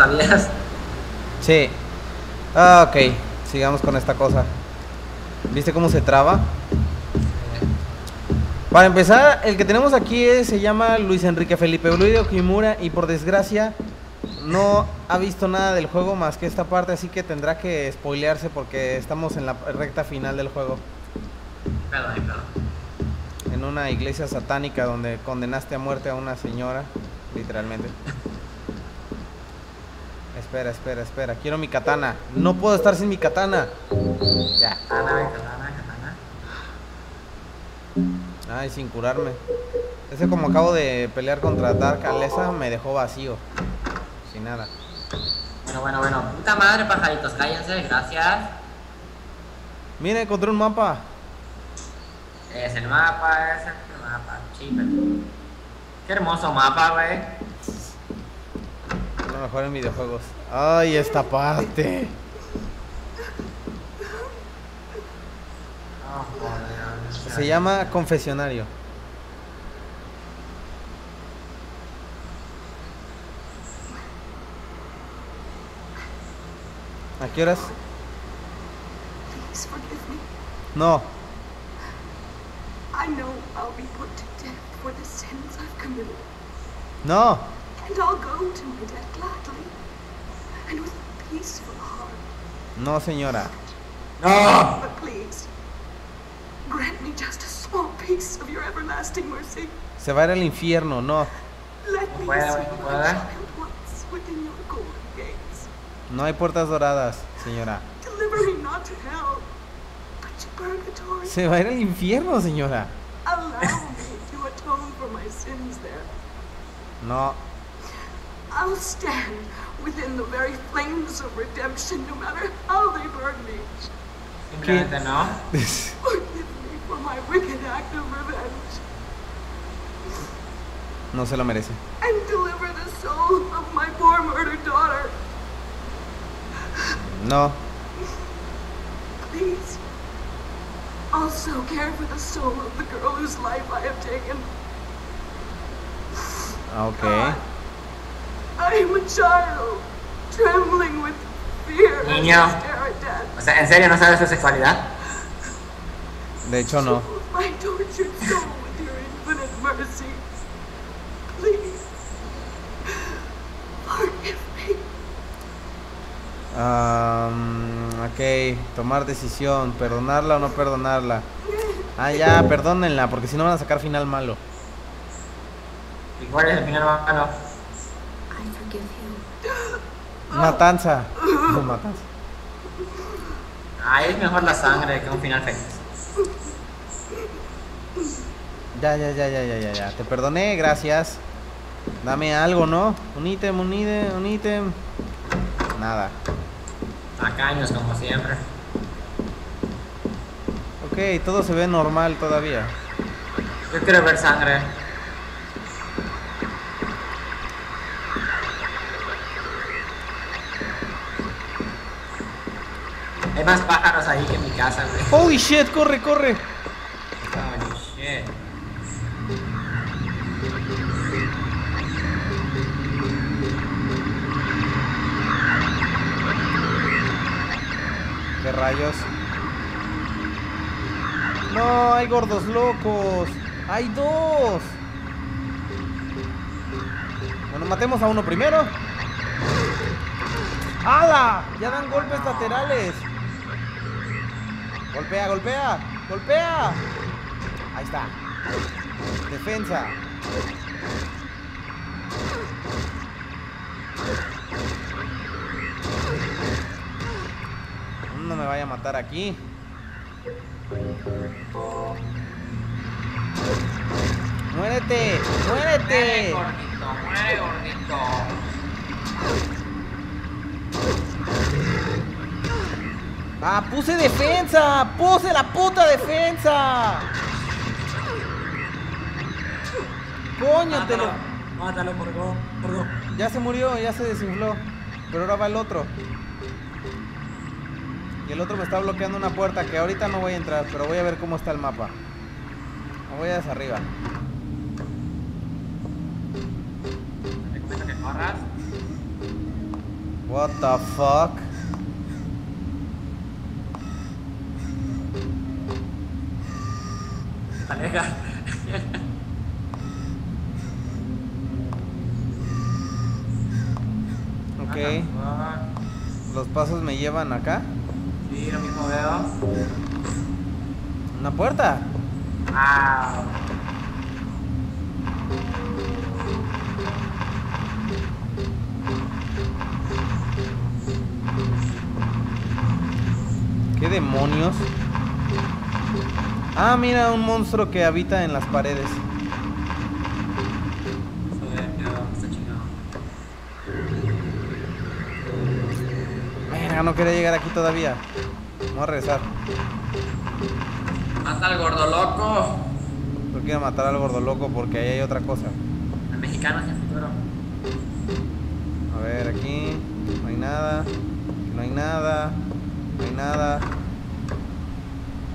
sabías. Sí. Ah, ok. Sigamos con esta cosa. ¿Viste cómo se traba? Para empezar, el que tenemos aquí es- se llama Luis Enrique Felipe Bluido Kimura y por desgracia no ha visto nada del juego más que esta parte, así que tendrá que spoilearse porque estamos en la recta final del juego. Perdón, perdón. En una iglesia satánica donde condenaste a muerte a una señora, literalmente. Espera, espera, espera. Quiero mi katana. No puedo estar sin mi katana. Ya. Katana, katana, katana. Ay, sin curarme. Ese como acabo de pelear contra Dark Alessa me dejó vacío. Sin nada. Bueno, bueno, bueno. Puta madre, pajaritos, cállense, gracias. Mira, encontré un mapa. Es el mapa, es el mapa. Chipe. Qué hermoso mapa, güey. Lo mejor en videojuegos. Ay, esta parte. Se llama confesionario. ¿A qué horas? No. I know I'll be put to death for the sins I've committed, No. No, señora. ¡No! But please, grant me just a small piece of your everlasting mercy. Se va a ir al infierno. No. Let me Puede, see my puede. child once within your golden gates. No hay puertas doradas, señora. Deliver me not to hell, but to purgatory. Se va a ir al infierno, señora. Allow I'll stand within the very flames of redemption, no matter how they burn me. Simplemente no. Forgive me for my wicked act of revenge, No se lo merece. and deliver the soul of my poor murdered daughter. No. Please. Also care for the soul of the girl whose life I have taken. Ah, Ok. Niño. O sea, ¿en serio no sabes su sexualidad? De hecho, no. Am, ok. Tomar decisión. Perdonarla o no perdonarla. Ah, ya, perdónenla, porque si no van a sacar final malo. ¿Y cuál es el final malo? Matanza. No, matanza. Ay, es mejor la sangre que un final feliz. Ya, ya, ya, ya, ya, ya, ya. Te perdoné, gracias. Dame algo, ¿no? Un ítem, un ítem, un ítem. Nada. Tacaños, como siempre. Ok, todo se ve normal todavía. Yo quiero ver sangre. Hay más pájaros ahí que en mi casa, güey. Holy shit, corre, corre. Holy shit. ¿Qué rayos? No, hay gordos locos. Hay dos. Bueno, matemos a uno primero. ¡Hala! Ya dan golpes laterales. Golpea, golpea, golpea. Ahí está. Defensa. No me vaya a matar aquí. ¡Muérete! ¡Muérete! muere gordito. ¡Ah, puse defensa! ¡Puse la puta defensa! ¡Coño, te lo... Mátalo, por favor, por favor. Ya se murió, ya se desinfló. Pero ahora va el otro. Y el otro me está bloqueando una puerta que ahorita no voy a entrar, pero voy a ver cómo está el mapa. Me voy hacia arriba. What the fuck? Aleja. Ok. Ah, Los pasos me llevan acá. Sí, lo mismo veo. Una puerta. Ah, ¿Qué demonios? Ah, mira, un monstruo que habita en las paredes. Verga, no quería llegar aquí todavía. Vamos a regresar. Mata al gordo loco. No quiero matar al gordo loco porque ahí hay otra cosa. El mexicano sin futuro. A ver, aquí no hay nada. No hay nada. No hay nada.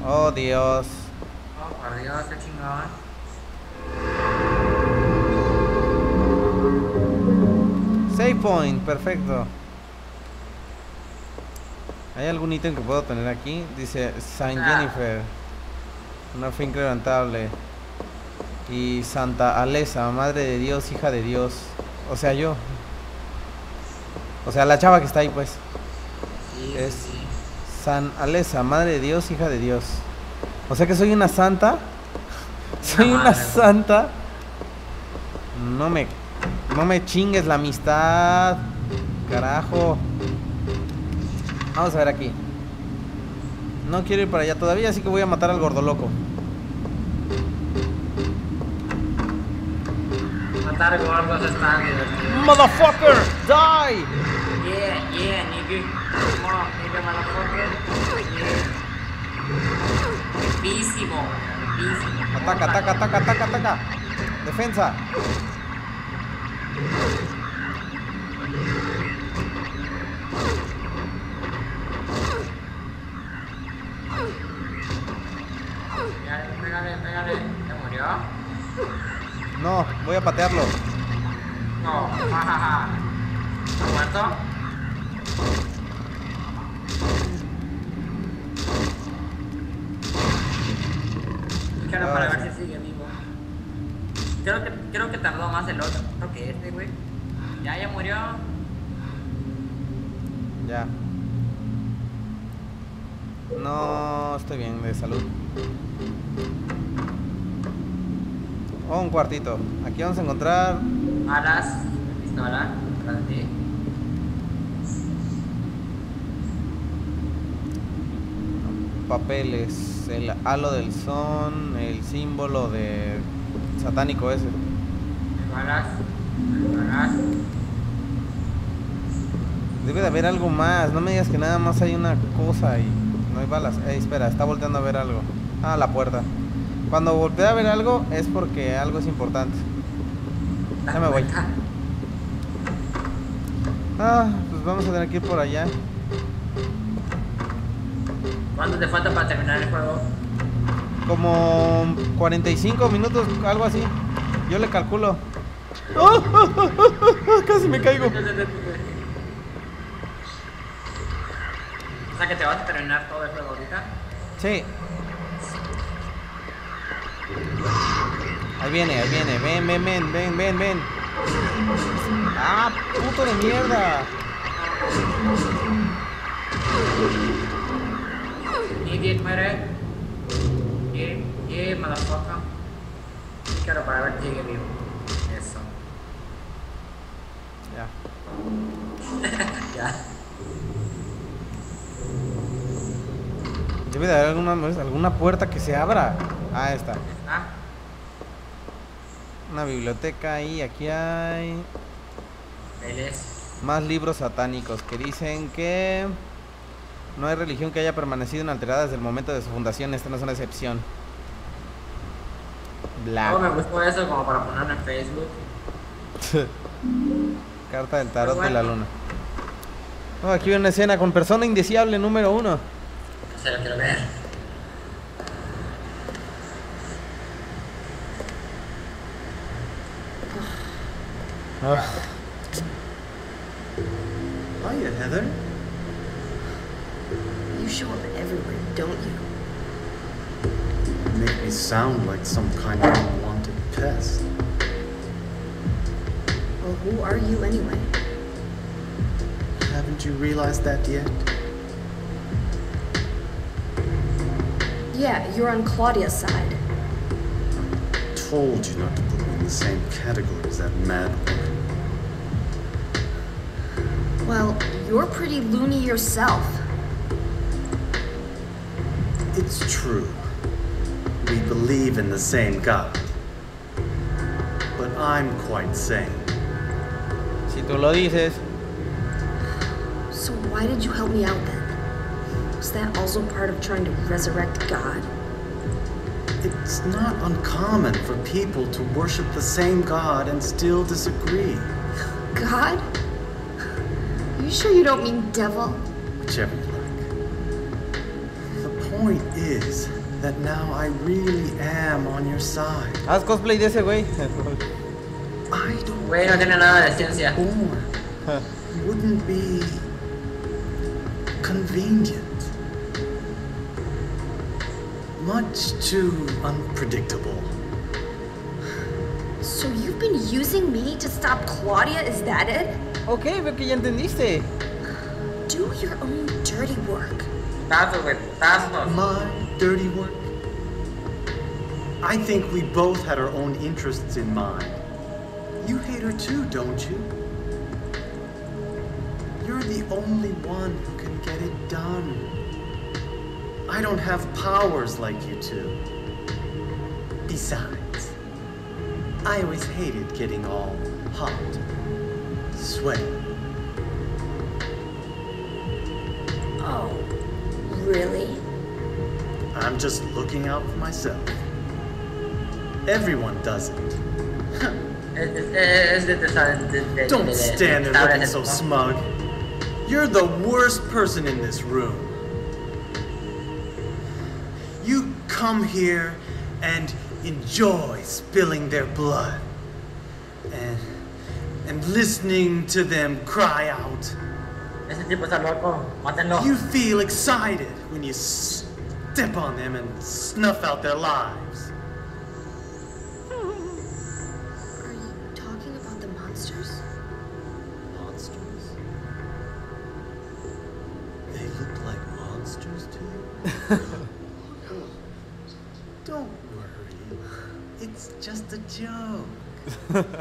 Oh, Dios. Qué chingón. Save point, perfecto. ¿Hay algún ítem que puedo tener aquí? Dice Saint Ah. Jennifer. Una fe incrementable. Y Santa Alesa, Madre de Dios, hija de Dios. O sea, yo. O sea, la chava que está ahí, pues. Sí, Es- sí. San Alesa, Madre de Dios, hija de Dios. O sea que soy una santa. Soy una santa. No me. No me chingues la amistad. Carajo. Vamos a ver aquí. No quiero ir para allá todavía, así que voy a matar al gordo loco. Matar gordos está divertido. ¡Motherfucker! ¡Die! Yeah, yeah, nigga. Come on, nigga, motherfucker. Yeah. Epísimo, epísimo. Ataca, ataca, ataca, ataca, ataca. Defensa. Pégale, pégale, pégale. ¿Ya murió? No, voy a patearlo. No, jajaja. ¿Está muerto? Para ver si sigue vivo. Creo que, creo que tardó más el otro que este, güey. Ya, ya murió. Ya. No estoy bien de salud. Oh, un cuartito. Aquí vamos a encontrar. Alas, pistola, atrás de el halo del son, el símbolo de satánico ese. Debe de haber algo más, no me digas que nada más hay una cosa y no hay balas. Ey, espera, está volteando a ver algo. Ah, la puerta. Cuando voltea a ver algo es porque algo es importante. Ya me voy. Ah, pues vamos a tener que ir por allá. ¿Cuánto te falta para terminar el juego? Como 45 minutos, algo así. Yo le calculo. ¡Ah! Casi me caigo. O sea que te vas a terminar todo el juego ahorita. Sí. Ahí viene, ahí viene. Ven, ven, ven, ven, ven, ven. ¡Ah, puto de mierda! Idiot muere. Yeah, yeah, motherfucker. Quiero para ver si sigue vivo. Eso. Ya. Ya. Debe de haber alguna, alguna puerta que se abra. Ah, esta. Ah, Una biblioteca ahí, aquí hay más libros satánicos que dicen que no hay religión que haya permanecido inalterada desde el momento de su fundación. Esta no es una excepción. Bla. Luego me gustó eso como para ponerlo en Facebook. Carta del tarot de la luna. Oh, aquí hay una escena con persona indeseable número uno. No sé, lo quiero ver. Hiya, Heather. You show up everywhere, don't you? You make me sound like some kind of unwanted pest. Well, who are you anyway? Haven't you realized that yet? Yeah, you're on Claudia's side. I told you not to put me in the same category as that mad woman. Well, you're pretty loony yourself. It's true. We believe in the same God. But I'm quite sane. Si tú lo dices, So why did you help me out then? Was that also part of trying to resurrect God? It's not uncommon for people to worship the same God and still disagree. God? Are you sure you don't mean devil? Whichever you like. The point is that now I really am on your side. haz cosplay de ese güey. I don't Güey, no tiene nada de ciencia. born wouldn't be convenient. Much too unpredictable. So you've been using me to stop Claudia, is that it? ok, veo que ya entendiste. Do your own dirty work. Tazos. My dirty work? I think we both had our own interests in mind. You hate her too, don't you? You're the only one who can get it done. I don't have powers like you two. Besides, I always hated getting all hot, sweaty. Really? I'm just looking out for myself. Everyone does it. Don't de- de- stand there de- looking so smug. You're the worst person in this room. You come here and enjoy spilling their blood and and listening to them cry out. You feel excited when you step on them and snuff out their lives. Are you talking about the monsters? Monsters? They look like monsters to you? Don't worry. It's just a joke.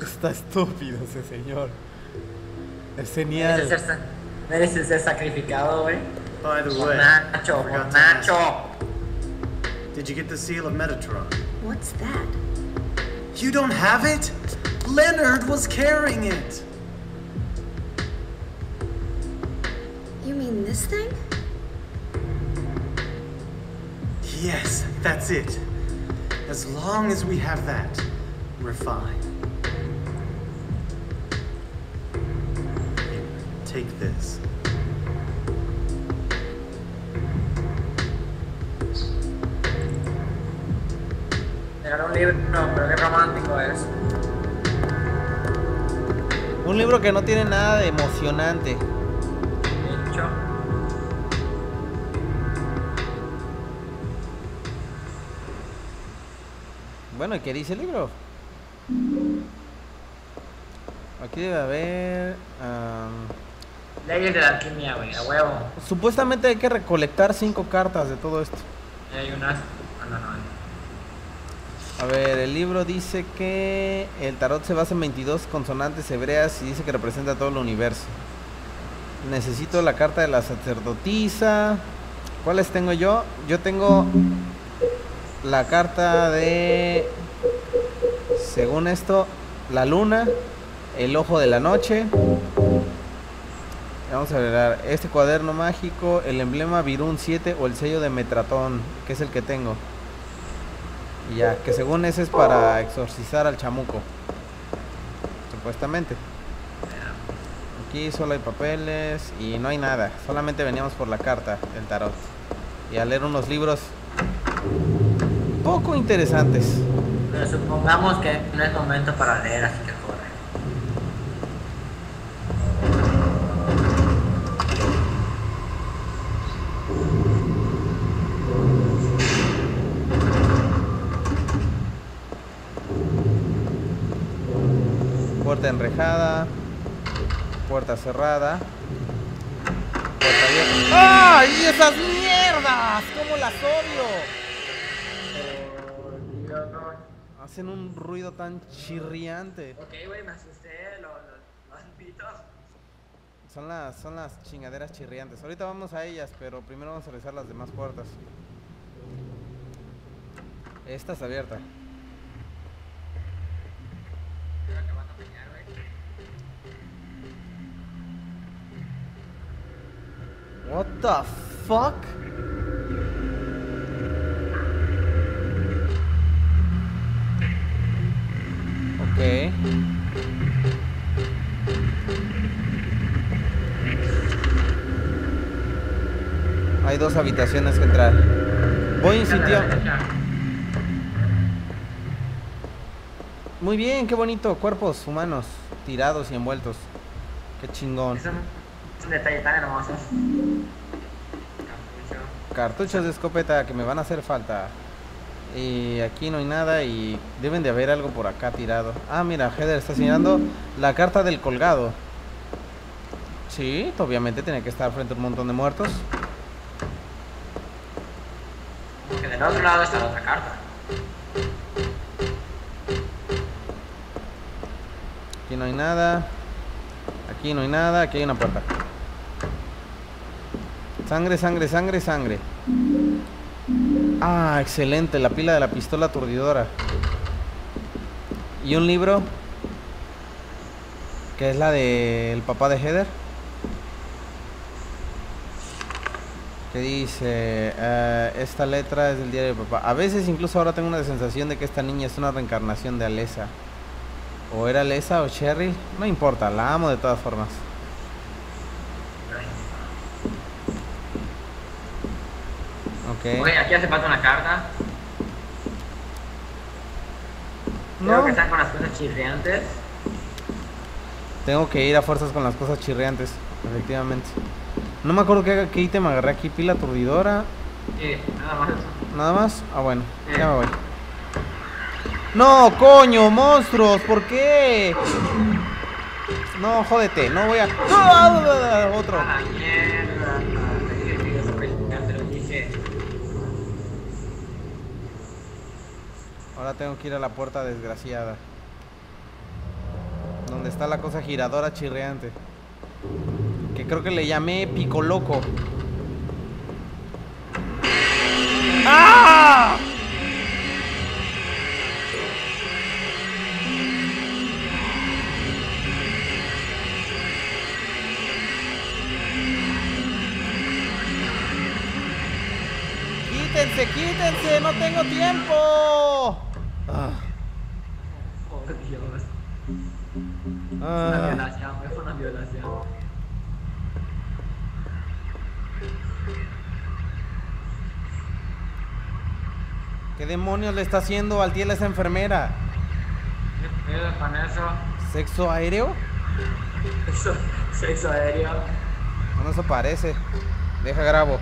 Está estúpido ese señor. Es Merece genial. ser, sa- merece ser sacrificado, güey. By the way, Nacho, I forgot to ask, Nacho. Did you get the seal of Metatron? What's that? You don't have it? Leonard was carrying it. You mean this thing? Yes, that's it. As long as we have that, we're fine. Take this. Era un libro, no, pero qué romántico es. Un libro que no tiene nada de emocionante. De hecho, Bueno, ¿y qué dice el libro? Aquí debe haber... am, leyes de la alquimia, güey, a huevo. supuestamente hay que recolectar cinco cartas de todo esto. Y hay unas. ah, No, no, no. A ver, el libro dice que el tarot se basa en 22 consonantes hebreas y dice que representa todo el universo. Necesito la carta de la sacerdotisa. ¿Cuáles tengo yo? Yo tengo la carta de, según esto, la luna, el ojo de la noche. Vamos a ver, este cuaderno mágico, el emblema Virun 7 o el sello de Metratón, que es el que tengo. Y ya, que según ese es para exorcizar al chamuco. Supuestamente. Aquí solo hay papeles y no hay nada. Solamente veníamos por la carta del tarot. Y a leer unos libros poco interesantes. Pero supongamos que no es momento para leer, así corre. Puerta enrejada. Puerta cerrada. Puerta abierta. ¡Ay! ¡Esas mierdas! ¿Cómo las odio? Hacen un ruido tan chirriante. Ok, güey, me asusté. Los, pitos. Son las, son las chingaderas chirriantes. Ahorita vamos a ellas, pero primero vamos a revisar las demás puertas. Esta está abierta. What the fuck? Ok. Hay dos habitaciones que entrar. Voy en sitio. Muy bien, qué bonito. Cuerpos humanos tirados y envueltos. Qué chingón. Es un, detalle tan hermoso. Cartucho. Cartuchos de escopeta que me van a hacer falta. Y aquí no hay nada y deben de haber algo por acá tirado. Ah, mira, Heather está señalando la carta del colgado. Sí, obviamente tiene que estar frente a un montón de muertos. Que del otro lado está la otra carta. Aquí no hay nada. Aquí no hay nada. Aquí hay una puerta. Sangre, sangre, sangre, sangre. Ah, excelente. La pila de la pistola aturdidora. Y un libro. Que es la del papá de Heather. Que dice, eh, esta letra es del diario de papá. A veces incluso ahora tengo una sensación de que esta niña es una reencarnación de Alesa. O era Alesa o Cherry. No importa, la amo de todas formas. Ok. Ok, aquí hace falta una carta. Creo No, que están con las cosas chirriantes. tengo que ir a fuerzas con las cosas chirriantes. Efectivamente. No me acuerdo qué, qué ítem agarré aquí. Pila aturdidora. Sí, nada más eso. Nada más. Ah, bueno. Ya me voy. No, coño, monstruos. ¿Por qué? No, jódete. No voy a... ¡Ah! Otro. A la mierda. Te dije que ibas a pelear, te lo dije. Ahora tengo que ir a la puerta desgraciada. Donde está la cosa giradora chirriante. Que creo que le llamé pico loco. ¡Ah! Quítense, quítense, no tengo tiempo. Ah, Oh, Dios. Una ah. violación, fue una violación. ¿Qué demonios le está haciendo Altiel a esa enfermera? ¿Qué pedo con eso? ¿Sexo aéreo? Eso, sexo aéreo. No, eso parece. Deja grabo.